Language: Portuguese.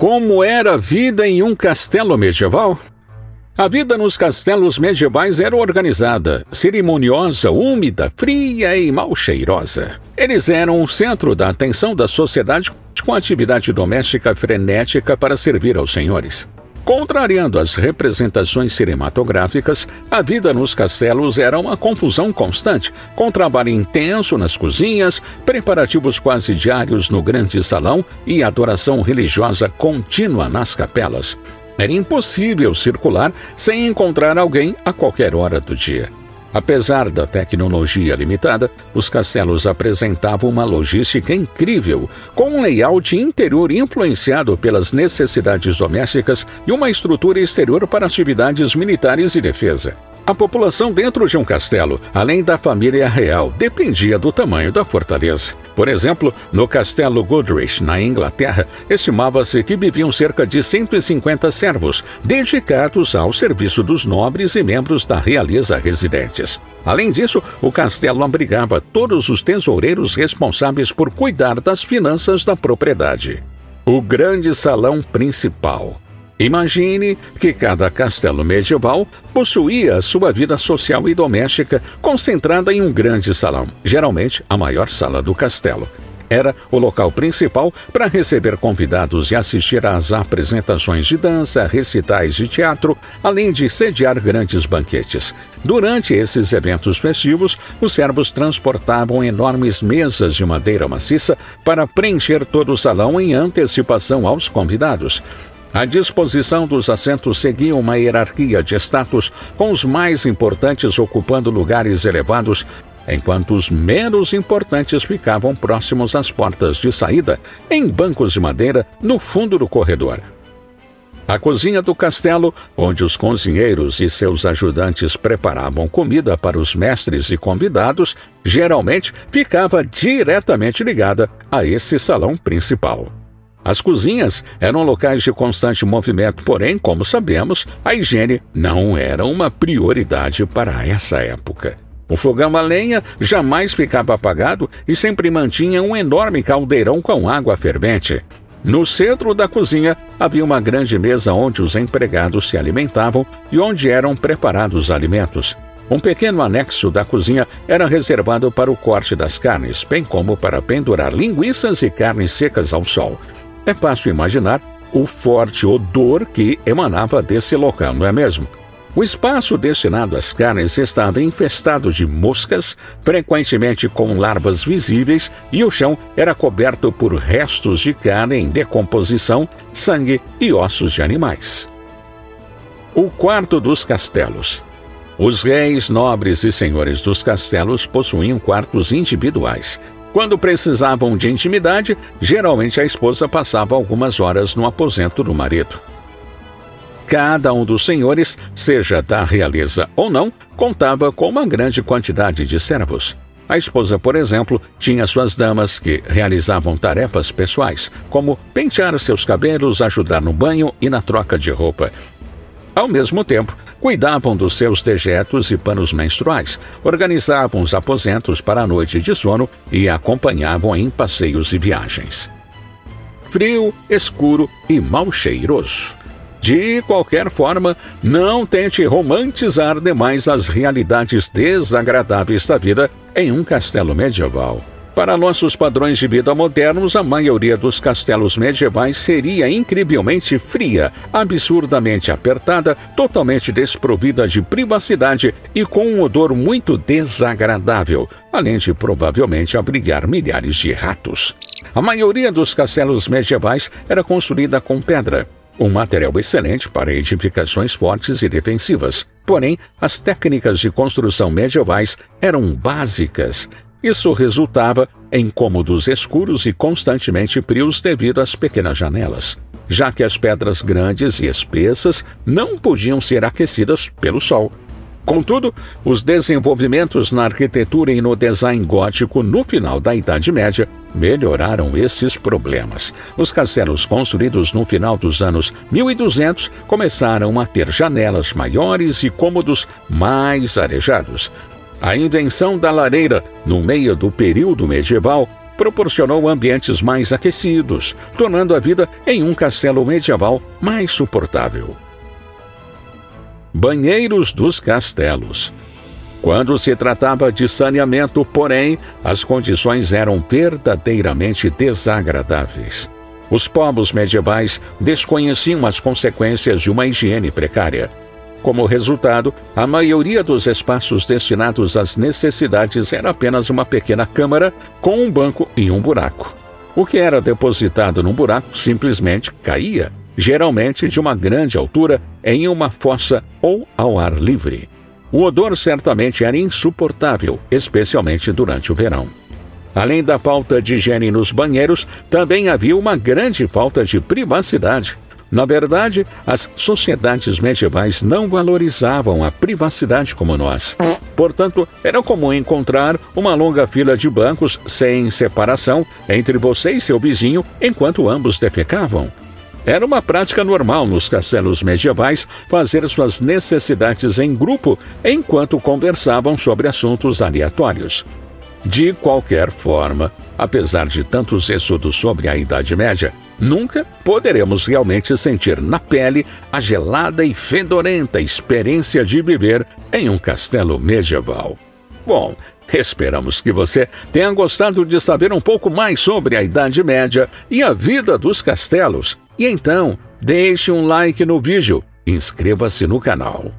Como era a vida em um castelo medieval? A vida nos castelos medievais era organizada, cerimoniosa, úmida, fria e mal cheirosa. Eles eram o centro da atenção da sociedade com atividade doméstica frenética para servir aos senhores. Contrariando as representações cinematográficas, a vida nos castelos era uma confusão constante, com trabalho intenso nas cozinhas, preparativos quase diários no grande salão e adoração religiosa contínua nas capelas. Era impossível circular sem encontrar alguém a qualquer hora do dia. Apesar da tecnologia limitada, os castelos apresentavam uma logística incrível, com um layout interior influenciado pelas necessidades domésticas e uma estrutura exterior para atividades militares e defesa. A população dentro de um castelo, além da família real, dependia do tamanho da fortaleza. Por exemplo, no castelo Goodrich, na Inglaterra, estimava-se que viviam cerca de 150 servos, dedicados ao serviço dos nobres e membros da realeza residentes. Além disso, o castelo abrigava todos os tesoureiros responsáveis por cuidar das finanças da propriedade. O grande salão principal Imagine que cada castelo medieval possuía sua vida social e doméstica concentrada em um grande salão, geralmente a maior sala do castelo. Era o local principal para receber convidados e assistir às apresentações de dança, recitais de teatro, além de sediar grandes banquetes. Durante esses eventos festivos, os servos transportavam enormes mesas de madeira maciça para preencher todo o salão em antecipação aos convidados. A disposição dos assentos seguia uma hierarquia de status, com os mais importantes ocupando lugares elevados, enquanto os menos importantes ficavam próximos às portas de saída, em bancos de madeira no fundo do corredor. A cozinha do castelo, onde os cozinheiros e seus ajudantes preparavam comida para os mestres e convidados, geralmente ficava diretamente ligada a esse salão principal. As cozinhas eram locais de constante movimento, porém, como sabemos, a higiene não era uma prioridade para essa época. O fogão a lenha jamais ficava apagado e sempre mantinha um enorme caldeirão com água fervente. No centro da cozinha havia uma grande mesa onde os empregados se alimentavam e onde eram preparados os alimentos. Um pequeno anexo da cozinha era reservado para o corte das carnes, bem como para pendurar linguiças e carnes secas ao sol. É fácil imaginar o forte odor que emanava desse local, não é mesmo? O espaço destinado às carnes estava infestado de moscas, frequentemente com larvas visíveis, e o chão era coberto por restos de carne em decomposição, sangue e ossos de animais. O quarto dos castelos. Os reis, nobres e senhores dos castelos possuíam quartos individuais, quando precisavam de intimidade, geralmente a esposa passava algumas horas no aposento do marido. Cada um dos senhores, seja da realeza ou não, contava com uma grande quantidade de servos. A esposa, por exemplo, tinha suas damas que realizavam tarefas pessoais, como pentear seus cabelos, ajudar no banho e na troca de roupa. Ao mesmo tempo, cuidavam dos seus dejetos e panos menstruais, organizavam os aposentos para a noite de sono e acompanhavam em passeios e viagens. Frio, escuro e mal cheiroso. De qualquer forma, não tente romantizar demais as realidades desagradáveis da vida em um castelo medieval. Para nossos padrões de vida modernos, a maioria dos castelos medievais seria incrivelmente fria, absurdamente apertada, totalmente desprovida de privacidade e com um odor muito desagradável, além de provavelmente abrigar milhares de ratos. A maioria dos castelos medievais era construída com pedra, um material excelente para edificações fortes e defensivas. Porém, as técnicas de construção medievais eram básicas isso resultava em cômodos escuros e constantemente frios devido às pequenas janelas, já que as pedras grandes e espessas não podiam ser aquecidas pelo sol. Contudo, os desenvolvimentos na arquitetura e no design gótico no final da Idade Média melhoraram esses problemas. Os castelos construídos no final dos anos 1200 começaram a ter janelas maiores e cômodos mais arejados, a invenção da lareira, no meio do período medieval, proporcionou ambientes mais aquecidos, tornando a vida em um castelo medieval mais suportável. Banheiros dos castelos. Quando se tratava de saneamento, porém, as condições eram verdadeiramente desagradáveis. Os povos medievais desconheciam as consequências de uma higiene precária. Como resultado, a maioria dos espaços destinados às necessidades era apenas uma pequena câmara com um banco e um buraco. O que era depositado num buraco simplesmente caía, geralmente de uma grande altura, em uma fossa ou ao ar livre. O odor certamente era insuportável, especialmente durante o verão. Além da falta de higiene nos banheiros, também havia uma grande falta de privacidade. Na verdade, as sociedades medievais não valorizavam a privacidade como nós. Portanto, era comum encontrar uma longa fila de bancos sem separação entre você e seu vizinho enquanto ambos defecavam. Era uma prática normal nos castelos medievais fazer suas necessidades em grupo enquanto conversavam sobre assuntos aleatórios. De qualquer forma, apesar de tantos estudos sobre a Idade Média, nunca poderemos realmente sentir na pele a gelada e fedorenta experiência de viver em um castelo medieval. Bom, esperamos que você tenha gostado de saber um pouco mais sobre a Idade Média e a vida dos castelos. E então, deixe um like no vídeo inscreva-se no canal.